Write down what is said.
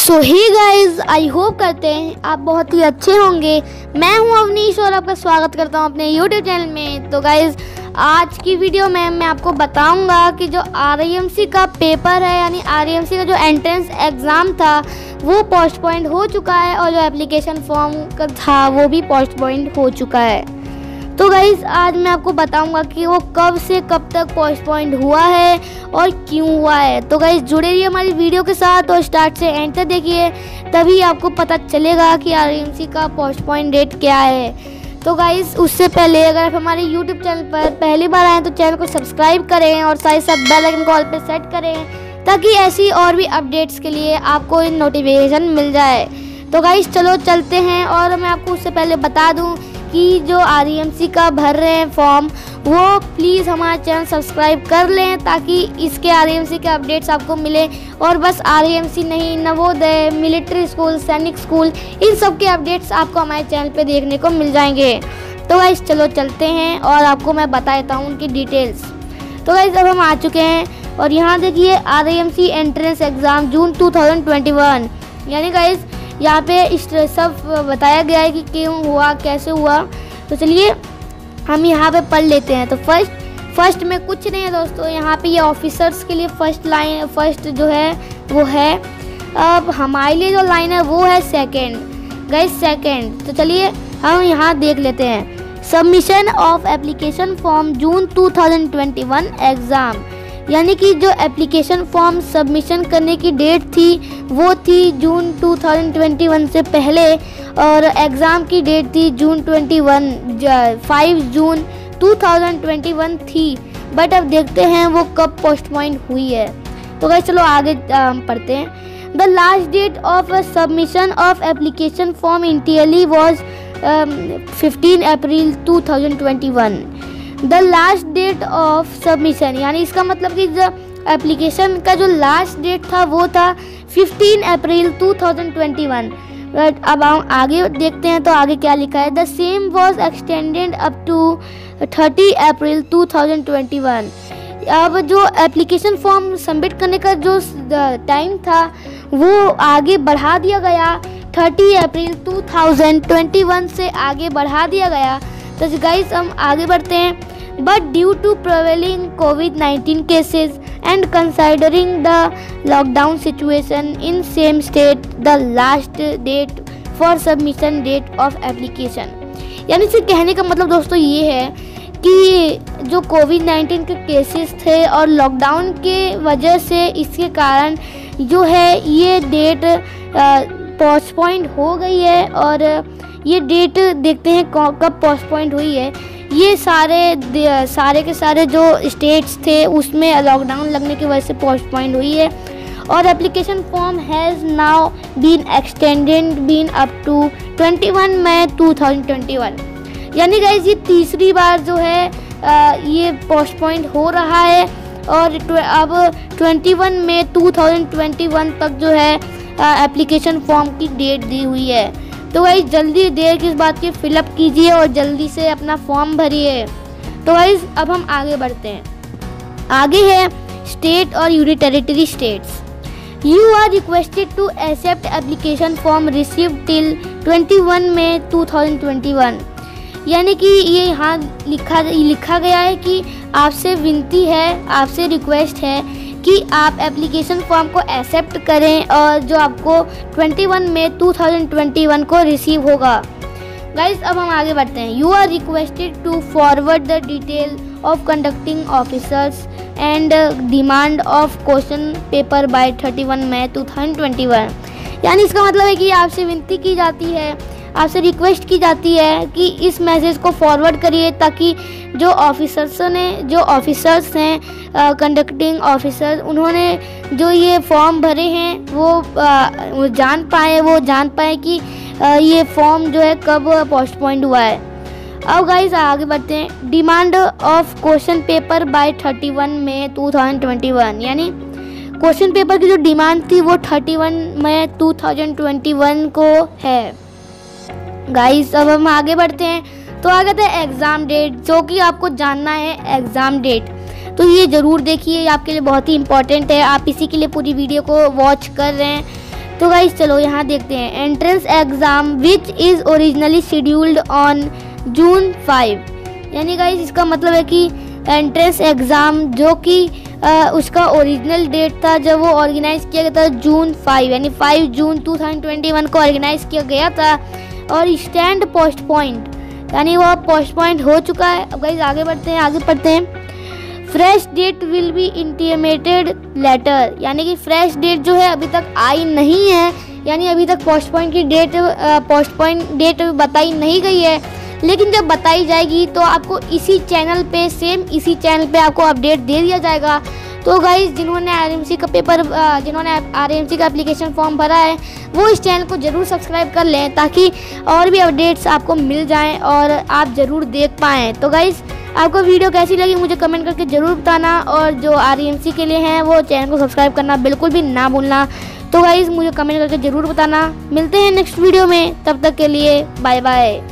So he guys I hope करते हैं। आप बहुत ही अच्छे होंगे। मैं हूँ अवनीश और आपका स्वागत करता हूँ अपने यूट्यूब चैनल में। तो गाइज़ आज की वीडियो में मैं आपको बताऊँगा कि जो आर का पेपर है, यानी आर का जो एंट्रेंस एग्ज़ाम था, वो पोस्ट पॉइंट हो चुका है और जो एप्लीकेशन फॉर्म का था, वो भी पोस्ट पॉइंट हो चुका है। तो गाइज़ आज मैं आपको बताऊँगा कि वो कब से कब तक पोस्टपॉइंट हुआ है और क्यों हुआ है। तो गाइज़ जुड़े रहिए हमारी वीडियो के साथ और स्टार्ट से एंड तक देखिए, तभी आपको पता चलेगा कि आरएमसी का पोस्टपॉइंट डेट क्या है। तो गाइज़ उससे पहले अगर आप हमारे यूट्यूब चैनल पर पहली बार आए तो चैनल को सब्सक्राइब करें और साथ साथ बेल आइकन पर सेट करें, ताकि ऐसी और भी अपडेट्स के लिए आपको नोटिफिकेशन मिल जाए। तो गाइज़ चलो चलते हैं और मैं आपको उससे पहले बता दूँ कि जो आर e का भर रहे हैं फॉर्म वो प्लीज़ हमारा चैनल सब्सक्राइब कर लें ताकि इसके आर e के अपडेट्स आपको मिले। और बस आर e नहीं, Navodaya military school Sainik school इन सब के अपडेट्स आपको हमारे चैनल पे देखने को मिल जाएँगे। तो गाइस चलो चलते हैं और आपको मैं बता देता हूँ उनकी डिटेल्स तो गाइस अब हम आ चुके हैं और यहाँ देखिए आर एंट्रेंस एग्ज़ाम जून 2021 यानी गाइस यहाँ पे सब बताया गया है कि क्यों हुआ, कैसे हुआ। तो चलिए, हम यहाँ पे पढ़ लेते हैं। तो फ़र्स्ट फ़र्स्ट में कुछ नहीं है दोस्तों, यहाँ पे ये ऑफिसर्स के लिए फ़र्स्ट लाइन फ़र्स्ट जो है, वो है। अब हमारे लिए जो लाइन है, वो है सेकंड गई सेकंड तो चलिए, हम यहाँ देख लेते हैं। Submission of application form June 2021 exam यानी कि जो एप्लीकेशन फॉर्म सबमिशन करने की डेट थी, वो थी जून 2021 से पहले और एग्ज़ाम की डेट थी जून 21 5 जून 2021 थी। बट अब देखते हैं वो कब पोस्टपॉइंट हुई है। तो गए चलो आगे पढ़ते हैं। The last date of submission of application form T was fifteen April 2021 the last date of submission यानी इसका मतलब कि एप्लीकेशन का जो लास्ट डेट था, वो था 15 अप्रैल 2021 बट अब हम आगे देखते हैं तो आगे क्या लिखा है? The same was extended up to 30 April 2021 अब जो एप्लीकेशन फॉर्म सबमिट करने का जो टाइम था, वो आगे बढ़ा दिया गया। 30 अप्रैल 2021 से आगे बढ़ा दिया गया। तो गाइस हम आगे बढ़ते हैं। But due to prevailing COVID-19 cases and considering the lockdown situation in same state, the last date for submission date of application. यानी से कहने का मतलब दोस्तों ये है कि जो कोविड 19 के केसेस थे और लॉकडाउन के वजह से इसके कारण जो है ये डेट पोस्टपॉइंट हो गई है और ये डेट देखते हैं कब पोस्टपॉइंट हुई है ये सारे सारे के सारे जो स्टेट्स थे उसमें लॉकडाउन लगने की वजह से पोस्टपॉइंट हुई है। और application form has now been extended been up to 21 May 2021 यानी गाइज़ ये तीसरी बार जो है आ, ये पोस्टपॉइंट हो रहा है। और अब 21 मई 2021 तक जो है एप्लीकेशन फॉर्म की डेट दी हुई है। तो भाई जल्दी देर किस बात की फिलअप कीजिए और जल्दी से अपना फॉर्म भरिए। तो भाई अब हम आगे बढ़ते हैं। आगे है स्टेट और unit territory states you are requested to accept application form receive till 21 May 2021 यानी कि ये यहाँ लिखा लिखा गया है कि आपसे विनती है, आपसे रिक्वेस्ट है कि आप एप्लीकेशन फॉर्म को एक्सेप्ट करें और जो आपको 21 मई 2021 को रिसीव होगा। गाइस अब हम आगे बढ़ते हैं। You are requested to forward the detail of conducting officers and demand of question paper by 31 May 2021 यानी इसका मतलब है कि आपसे विनती की जाती है आपसे रिक्वेस्ट की जाती है कि इस मैसेज को फॉरवर्ड करिए ताकि जो ऑफिसर्स ने जो ऑफिसर्स हैं कंडक्टिंग ऑफिसर उन्होंने जो ये फॉर्म भरे हैं वो, आ, जान पाए वो जान पाए कि आ, ये फॉर्म जो है कब पोस्टपॉइंट हुआ है। अब गाइस आगे बढ़ते हैं। Demand of question paper by 31 May 2021 यानी क्वेश्चन पेपर की जो डिमांड थी वो 31 मई 2021 को है। गाइस अब हम आगे बढ़ते हैं। तो आगे थे एग्ज़ाम डेट जो कि आपको जानना है एग्ज़ाम डेट तो ये ज़रूर देखिए आपके लिए बहुत ही इंपॉर्टेंट है। आप इसी के लिए पूरी वीडियो को वॉच कर रहे हैं। तो गाइज़ चलो यहाँ देखते हैं। Entrance exam which is originally scheduled on June five यानी गाइज़ इसका मतलब है कि एंट्रेंस एग्ज़ाम जो कि उसका ओरिजिनल डेट था, जब वो ऑर्गेनाइज किया गया था जून फाइव यानी फाइव जून 2021 को ऑर्गेनाइज किया गया था। और स्टैंड पोस्ट पॉइंट यानी वो पोस्ट पॉइंट हो चुका है। अब गाइज़ आगे बढ़ते हैं, आगे पढ़ते हैं। Fresh date will be intimated later यानी कि फ्रेश डेट जो है अभी तक आई नहीं है। यानी अभी तक पोस्ट पॉइंट की डेट पोस्ट पॉइंट डेट बताई नहीं गई है। लेकिन जब बताई जाएगी तो आपको इसी चैनल पे सेम इसी चैनल पे आपको अपडेट दे दिया जाएगा। तो गाइज़ जिन्होंने आर एम सी का पेपर जिन्होंने आर एम सी का एप्लीकेशन फॉर्म भरा है, वो इस चैनल को ज़रूर सब्सक्राइब कर लें ताकि और भी अपडेट्स आपको मिल जाएँ और आप ज़रूर देख पाएँ। तो गाइज़ आपको वीडियो कैसी लगी मुझे कमेंट करके ज़रूर बताना और जो आर के लिए हैं, वो चैनल को सब्सक्राइब करना बिल्कुल भी ना भूलना। तो गाइज़ मुझे कमेंट करके ज़रूर बताना। मिलते हैं नेक्स्ट वीडियो में, तब तक के लिए बाय बाय